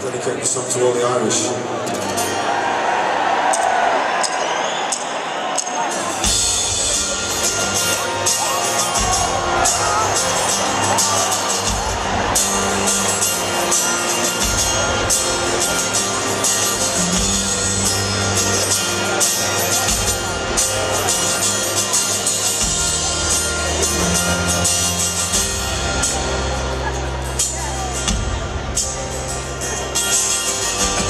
Dedicate the song to all the Irish.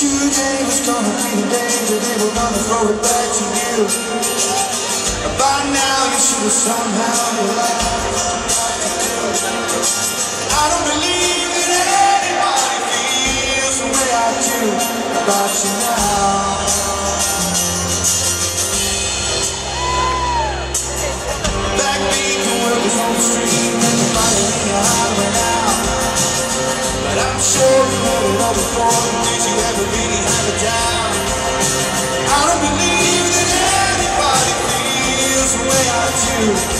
Today was gonna be the day that they were gonna throw it back to you. By now you should have somehow realized. I don't believe that anybody feels the way I do about you now. Backbeat the workers on the street, everybody in your highway now. But I'm sure you heard it all before. Way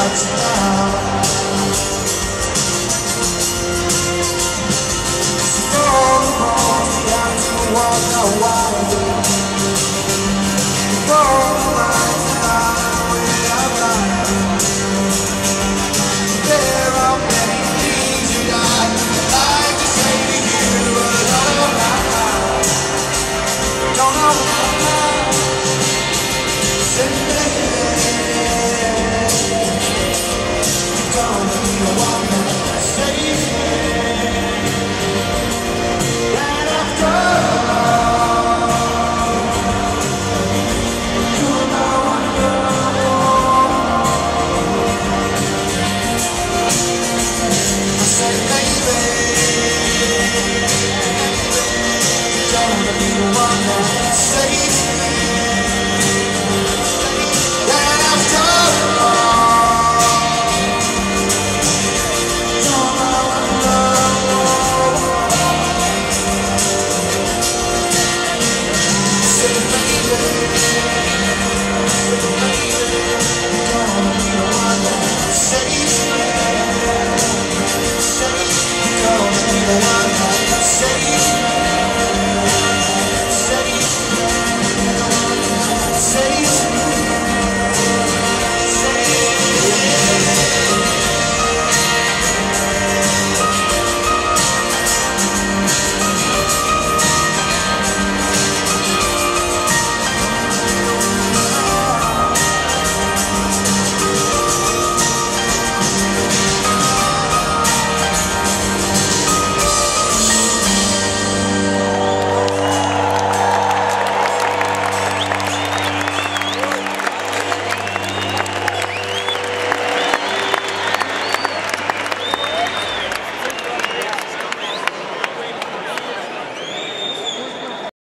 don't